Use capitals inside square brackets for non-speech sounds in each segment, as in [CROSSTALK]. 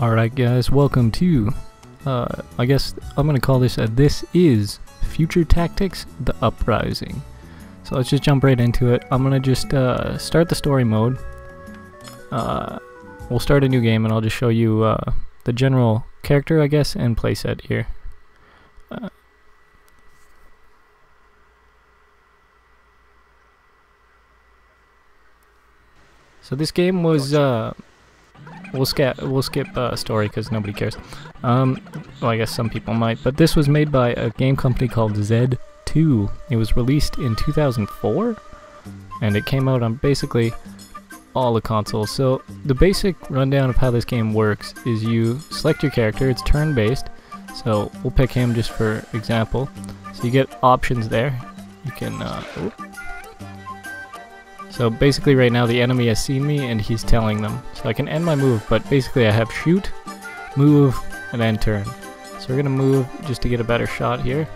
Alright guys, welcome to, uh, I guess I'm gonna call this a This Is Future Tactics The Uprising. So let's just jump right into it. I'm gonna just uh, start the story mode. Uh, we'll start a new game and I'll just show you uh, the general character, I guess, and playset here. Uh, so this game was uh, We'll skip we'll skip uh, story because nobody cares. Um, well, I guess some people might, but this was made by a game company called Z2. It was released in 2004, and it came out on basically all the consoles. So the basic rundown of how this game works is you select your character. It's turn-based, so we'll pick him just for example. So you get options there. You can. Uh, so basically right now the enemy has seen me and he's telling them. So I can end my move, but basically I have shoot, move, and then turn. So we're gonna move just to get a better shot here.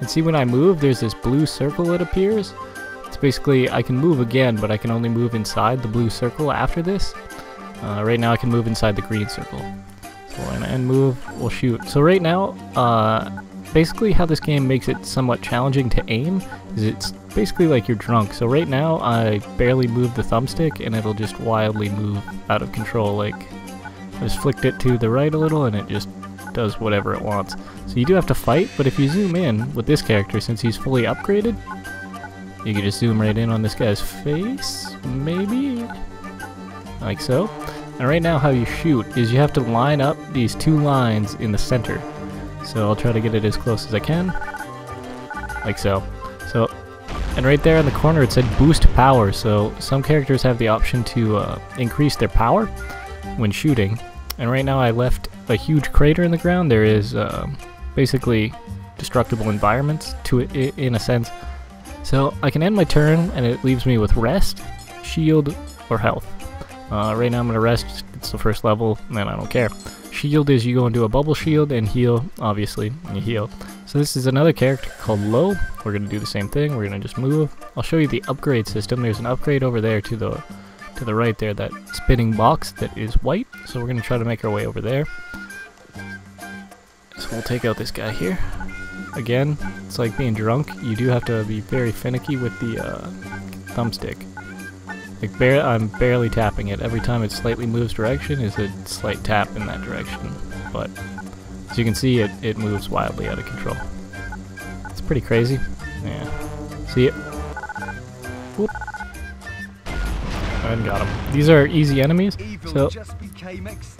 And see when I move, there's this blue circle that appears. It's basically, I can move again, but I can only move inside the blue circle after this. Uh, right now I can move inside the green circle. So end move, we'll shoot. So right now, uh, basically how this game makes it somewhat challenging to aim is it's basically like you're drunk. So right now I barely move the thumbstick and it'll just wildly move out of control. Like I just flicked it to the right a little and it just does whatever it wants. So you do have to fight, but if you zoom in with this character, since he's fully upgraded, you can just zoom right in on this guy's face, maybe? Like so. And right now how you shoot is you have to line up these two lines in the center. So I'll try to get it as close as I can. Like so. So, and right there in the corner it said boost power. So some characters have the option to uh, increase their power when shooting. And right now I left a huge crater in the ground. There is uh, basically destructible environments to it in a sense. So I can end my turn and it leaves me with rest, shield, or health. Uh, right now I'm going to rest, it's the first level, and I don't care. Shield is you go into a bubble shield and heal, obviously, and you heal. So this is another character called Low. We're going to do the same thing, we're going to just move. I'll show you the upgrade system. There's an upgrade over there to the to the right there, that spinning box that is white. So we're going to try to make our way over there. So we'll take out this guy here. Again, it's like being drunk. You do have to be very finicky with the uh, thumbstick. Like bare I'm barely tapping it. Every time it slightly moves direction is a slight tap in that direction. But as you can see, it, it moves wildly out of control. It's pretty crazy. Yeah. See it? Whoop. And got him. These are easy enemies. So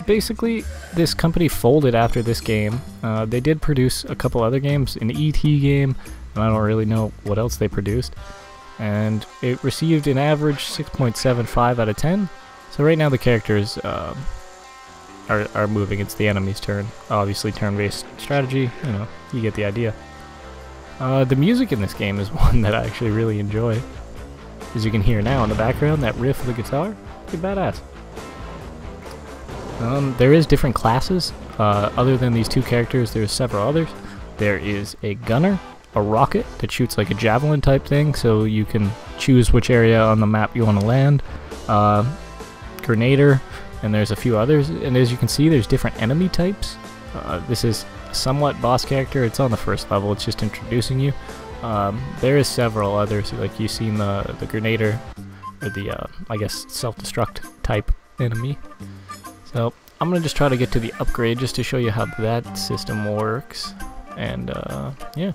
basically, this company folded after this game. Uh, they did produce a couple other games, an ET game, and I don't really know what else they produced and it received an average 6.75 out of 10. So right now the characters uh, are, are moving, it's the enemy's turn. Obviously turn-based strategy, you know, you get the idea. Uh, the music in this game is [LAUGHS] one that I actually really enjoy. As you can hear now in the background, that riff of the guitar, pretty badass. Um, there is different classes. Uh, other than these two characters, there's several others. There is a gunner, a rocket that shoots like a javelin type thing, so you can choose which area on the map you want to land. Uh, Grenader, and there's a few others. And as you can see, there's different enemy types. Uh, this is somewhat boss character. It's on the first level. It's just introducing you. Um, there is several others, like you've seen the the Grenader, or the uh, I guess self-destruct type enemy. So I'm gonna just try to get to the upgrade just to show you how that system works. And uh, yeah.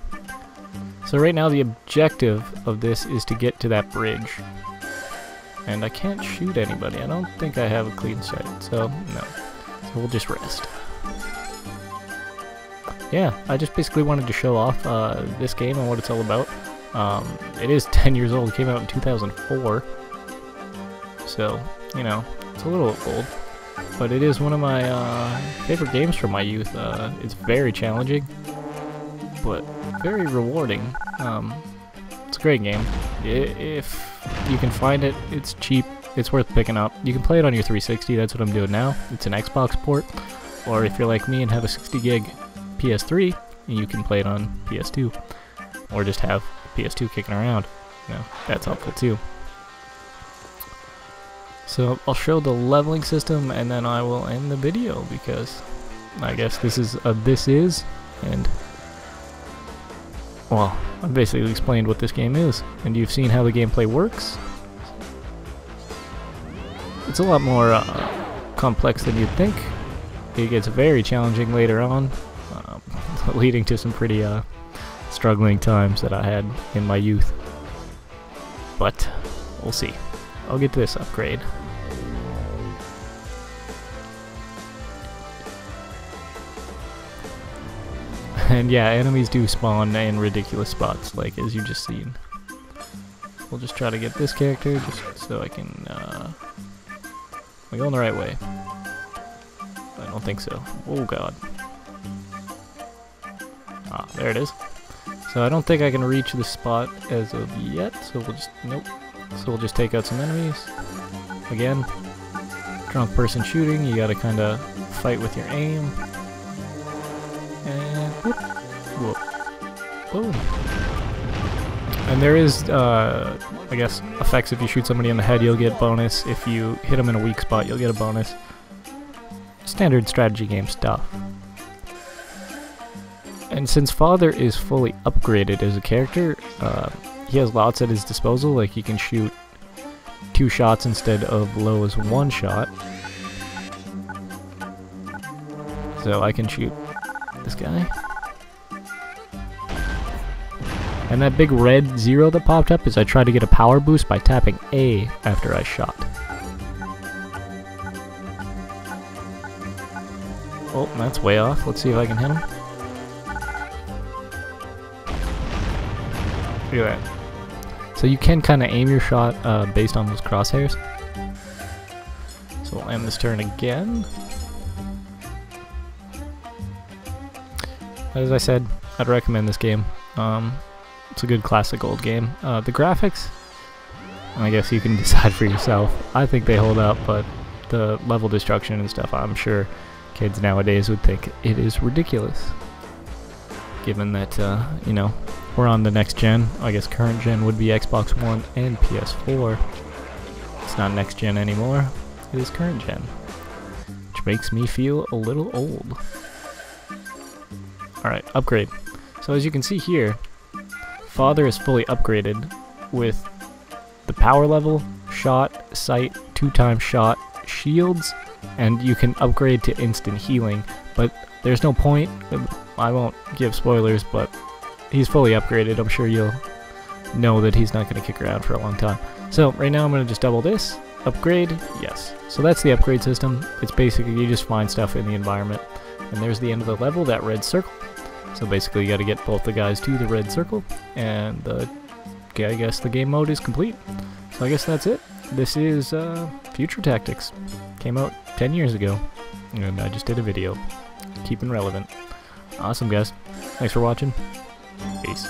So right now the objective of this is to get to that bridge. And I can't shoot anybody. I don't think I have a clean sight, so no. So we'll just rest. Yeah, I just basically wanted to show off uh, this game and what it's all about. Um, it is [LAUGHS] 10 years old. It came out in 2004. So, you know, it's a little old. But it is one of my uh, favorite games from my youth. Uh, it's very challenging, but very rewarding. Um, it's a great game. If you can find it, it's cheap. It's worth picking up. You can play it on your 360. That's what I'm doing now. It's an Xbox port. Or if you're like me and have a 60 gig PS3, you can play it on PS2. Or just have PS2 kicking around. You know, that's helpful too. So I'll show the leveling system and then I will end the video because I guess this is a this is and well, I've basically explained what this game is and you've seen how the gameplay works. It's a lot more uh, complex than you'd think. It gets very challenging later on, um, [LAUGHS] leading to some pretty uh, struggling times that I had in my youth. But we'll see. I'll get this upgrade. And yeah, enemies do spawn in ridiculous spots, like as you just seen. We'll just try to get this character, just so I can, uh... Am I going the right way? I don't think so. Oh god. Ah, there it is. So I don't think I can reach this spot as of yet, so we'll just, nope. So we'll just take out some enemies. Again, drunk person shooting, you gotta kinda fight with your aim. And whoop, whoop, boom. And there is, uh, I guess, effects if you shoot somebody in the head, you'll get bonus. If you hit them in a weak spot, you'll get a bonus. Standard strategy game stuff. And since Father is fully upgraded as a character, uh, he has lots at his disposal, like he can shoot two shots instead of low as one shot. So I can shoot this guy. And that big red zero that popped up is I tried to get a power boost by tapping A after I shot. Oh, that's way off. Let's see if I can hit him. Look at that. So you can kind of aim your shot uh, based on those crosshairs. So we'll end this turn again. As I said, I'd recommend this game. Um, it's a good classic old game. Uh, the graphics, I guess you can [LAUGHS] decide for yourself. I think they hold up, but the level destruction and stuff, I'm sure kids nowadays would think it is ridiculous. Given that, uh, you know, we're on the next gen. I guess current gen would be Xbox One and PS4. It's not next gen anymore. It is current gen. Which makes me feel a little old. Alright, upgrade. So as you can see here, Father is fully upgraded with the power level, shot, sight, two-time shot, shields, and you can upgrade to instant healing. But there's no point, I won't give spoilers, but he's fully upgraded. I'm sure you'll know that he's not going to kick around for a long time. So right now I'm going to just double this. Upgrade, yes. So that's the upgrade system. It's basically you just find stuff in the environment. And there's the end of the level, that red circle. So basically you got to get both the guys to the red circle. And the, I guess the game mode is complete. So I guess that's it. This is uh, Future Tactics. Came out 10 years ago. And I just did a video. Keeping relevant. Awesome guys. Thanks for watching. Peace.